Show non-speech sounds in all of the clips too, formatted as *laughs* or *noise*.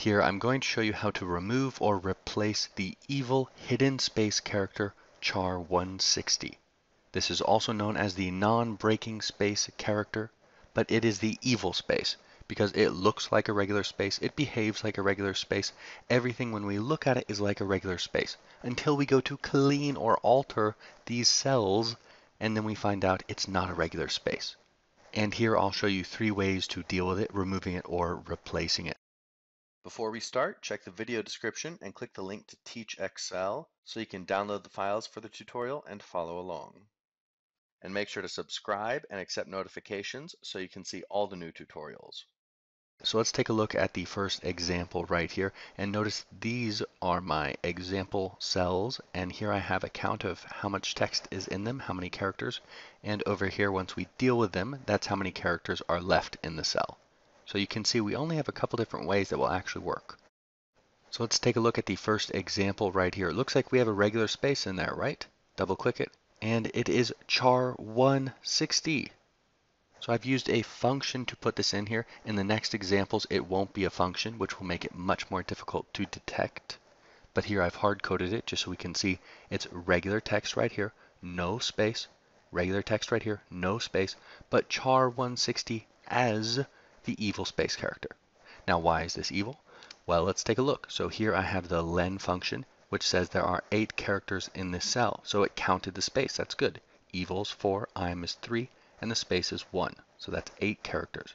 Here I'm going to show you how to remove or replace the evil hidden space character char 160. This is also known as the non-breaking space character, but it is the evil space because it looks like a regular space, it behaves like a regular space, everything when we look at it is like a regular space until we go to clean or alter these cells and then we find out it's not a regular space. And here I'll show you three ways to deal with it, removing it or replacing it. Before we start, check the video description and click the link to Teach Excel so you can download the files for the tutorial and follow along. And make sure to subscribe and accept notifications so you can see all the new tutorials. So let's take a look at the first example right here and notice these are my example cells and here I have a count of how much text is in them, how many characters, and over here once we deal with them, that's how many characters are left in the cell. So you can see we only have a couple different ways that will actually work. So let's take a look at the first example right here. It looks like we have a regular space in there, right? Double click it, and it is char 160. So I've used a function to put this in here. In the next examples, it won't be a function, which will make it much more difficult to detect. But here I've hard coded it just so we can see it's regular text right here, no space, regular text right here, no space, but char 160 as the evil space character. Now why is this evil? Well, let's take a look. So here I have the len function, which says there are eight characters in this cell. So it counted the space, that's good. Evil is four, im is three, and the space is one. So that's eight characters.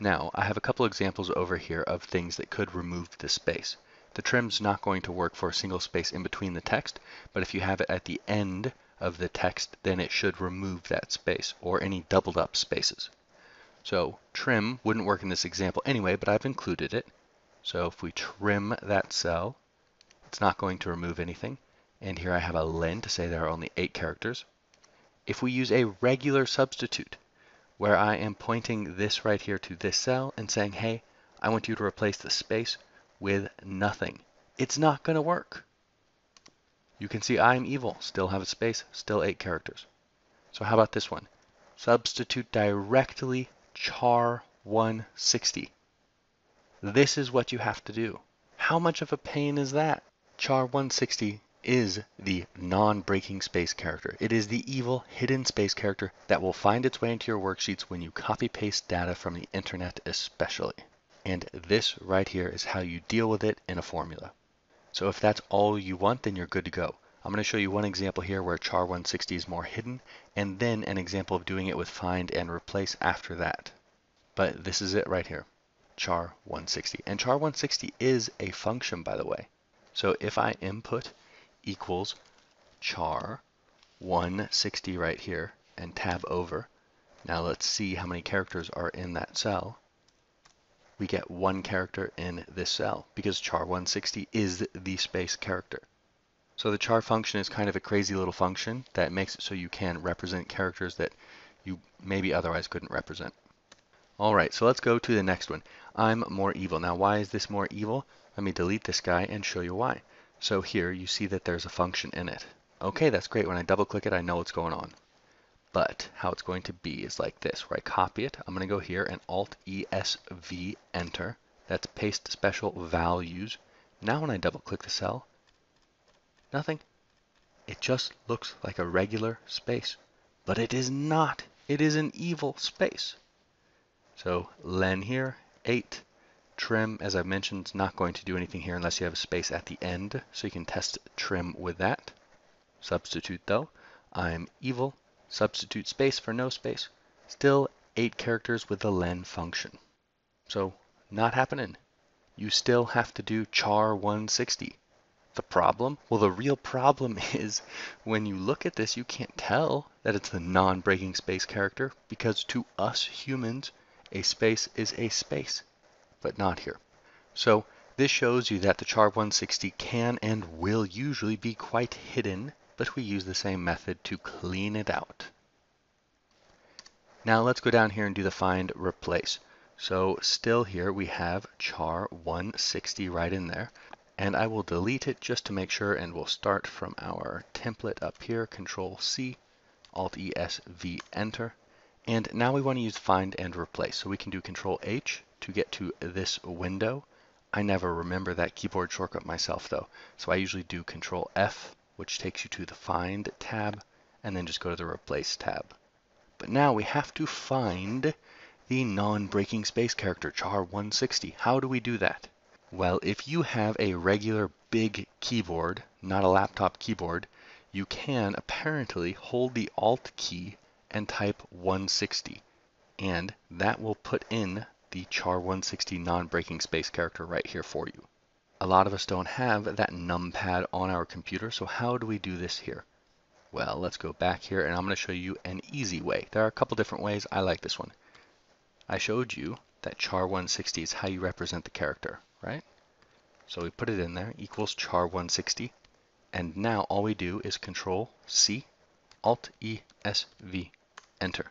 Now, I have a couple examples over here of things that could remove the space. The trim's not going to work for a single space in between the text, but if you have it at the end of the text, then it should remove that space or any doubled up spaces. So trim wouldn't work in this example anyway, but I've included it. So if we trim that cell, it's not going to remove anything. And here I have a len to say there are only eight characters. If we use a regular substitute, where I am pointing this right here to this cell and saying, hey, I want you to replace the space with nothing. It's not going to work. You can see I am evil, still have a space, still eight characters. So how about this one? Substitute directly char 160. This is what you have to do. How much of a pain is that? Char 160 is the non-breaking space character. It is the evil hidden space character that will find its way into your worksheets when you copy paste data from the internet especially. And this right here is how you deal with it in a formula. So if that's all you want, then you're good to go. I'm going to show you one example here where char 160 is more hidden, and then an example of doing it with find and replace after that. But this is it right here, char 160. And char 160 is a function, by the way. So if I input equals char 160 right here and tab over, now let's see how many characters are in that cell. We get one character in this cell because char 160 is the space character. So the char function is kind of a crazy little function that makes it so you can represent characters that you maybe otherwise couldn't represent. All right, so let's go to the next one. I'm more evil. Now, why is this more evil? Let me delete this guy and show you why. So here you see that there's a function in it. Okay, that's great. When I double click it, I know what's going on. But how it's going to be is like this, where I copy it. I'm going to go here and Alt ESV enter. That's paste special values. Now when I double click the cell, Nothing. It just looks like a regular space. But it is not. It is an evil space. So len here, 8. Trim, as I've mentioned, is not going to do anything here unless you have a space at the end. So you can test trim with that. Substitute though. I'm evil. Substitute space for no space. Still 8 characters with the len function. So not happening. You still have to do char 160 the problem? Well, the real problem *laughs* is when you look at this, you can't tell that it's the non-breaking space character because to us humans, a space is a space, but not here. So this shows you that the char 160 can and will usually be quite hidden, but we use the same method to clean it out. Now let's go down here and do the find replace. So still here we have char 160 right in there and I will delete it just to make sure and we'll start from our template up here, Control C, Alt E S V enter. And now we want to use find and replace. So we can do Control H to get to this window. I never remember that keyboard shortcut myself though, so I usually do Control F, which takes you to the Find tab, and then just go to the Replace tab. But now we have to find the non-breaking space character, char 160. How do we do that? Well, if you have a regular big keyboard, not a laptop keyboard, you can apparently hold the Alt key and type 160, and that will put in the char 160 non-breaking space character right here for you. A lot of us don't have that numpad on our computer, so how do we do this here? Well, let's go back here and I'm going to show you an easy way. There are a couple different ways. I like this one. I showed you that char 160 is how you represent the character, right? So we put it in there, equals char 160. And now all we do is control C, Alt E, S, V, enter.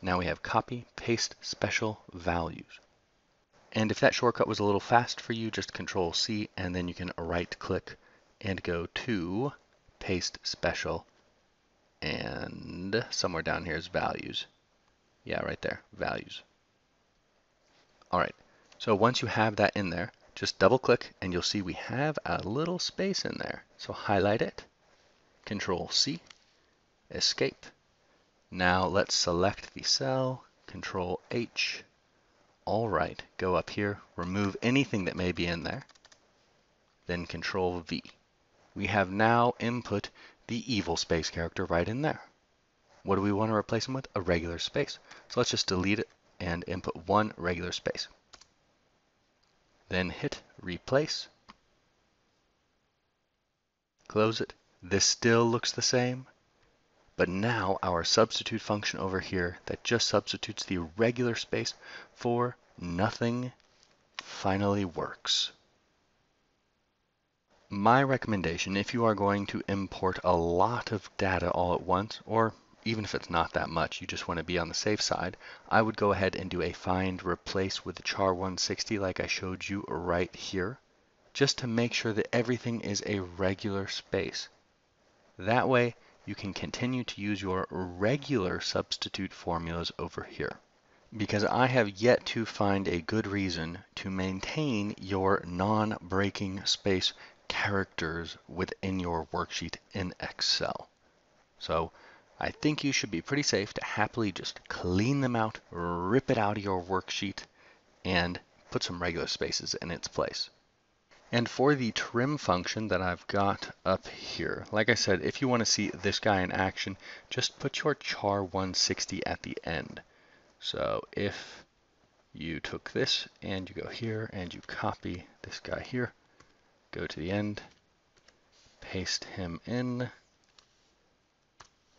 Now we have copy, paste, special values. And if that shortcut was a little fast for you, just control C and then you can right click and go to paste special and somewhere down here is values. Yeah, right there, values. All right, so once you have that in there, just double click and you'll see we have a little space in there. So highlight it, control C, escape, now let's select the cell, Control H. All right, go up here, remove anything that may be in there, then Control V. We have now input the evil space character right in there. What do we want to replace him with? A regular space. So let's just delete it and input one regular space. Then hit replace. Close it. This still looks the same. But now our substitute function over here that just substitutes the regular space for nothing finally works. My recommendation, if you are going to import a lot of data all at once, or even if it's not that much, you just want to be on the safe side, I would go ahead and do a find replace with the char 160 like I showed you right here, just to make sure that everything is a regular space. That way, you can continue to use your regular substitute formulas over here. Because I have yet to find a good reason to maintain your non-breaking space characters within your worksheet in Excel. So I think you should be pretty safe to happily just clean them out, rip it out of your worksheet, and put some regular spaces in its place. And for the trim function that I've got up here, like I said, if you want to see this guy in action, just put your char 160 at the end. So if you took this and you go here and you copy this guy here, go to the end, paste him in,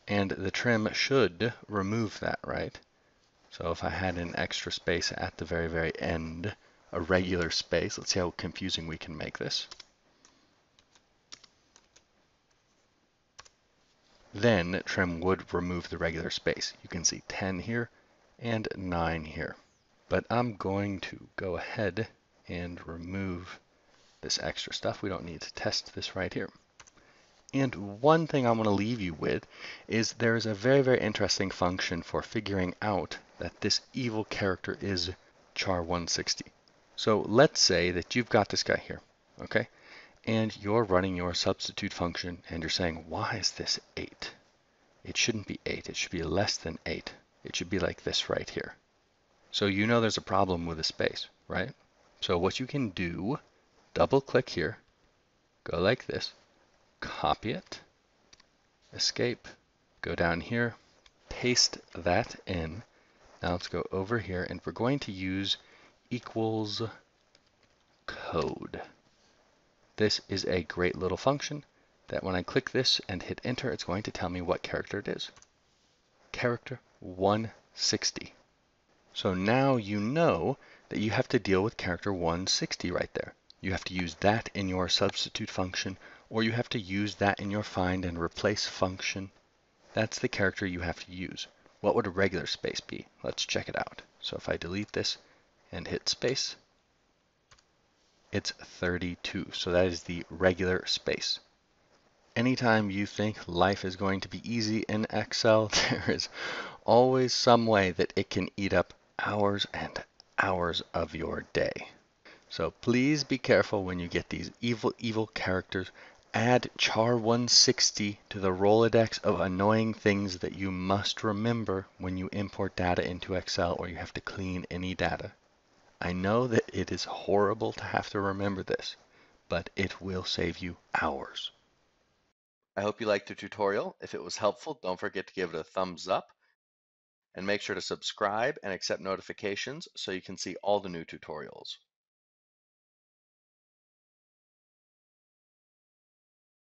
and the trim should remove that, right? So if I had an extra space at the very, very end, a regular space. Let's see how confusing we can make this. Then trim would remove the regular space. You can see 10 here and 9 here. But I'm going to go ahead and remove this extra stuff. We don't need to test this right here. And one thing I want to leave you with is there's a very, very interesting function for figuring out that this evil character is char 160. So let's say that you've got this guy here, okay? And you're running your substitute function and you're saying, why is this 8? It shouldn't be 8. It should be less than 8. It should be like this right here. So you know there's a problem with the space, right? So what you can do, double click here, go like this, copy it, escape, go down here, paste that in. Now let's go over here and we're going to use equals code. This is a great little function that when I click this and hit enter, it's going to tell me what character it is. Character 160. So now you know that you have to deal with character 160 right there. You have to use that in your substitute function, or you have to use that in your find and replace function. That's the character you have to use. What would a regular space be? Let's check it out. So if I delete this, and hit space, it's 32. So that is the regular space. Anytime you think life is going to be easy in Excel, *laughs* there is always some way that it can eat up hours and hours of your day. So please be careful when you get these evil, evil characters. Add char 160 to the Rolodex of annoying things that you must remember when you import data into Excel or you have to clean any data. I know that it is horrible to have to remember this, but it will save you hours. I hope you liked the tutorial. If it was helpful, don't forget to give it a thumbs up and make sure to subscribe and accept notifications so you can see all the new tutorials.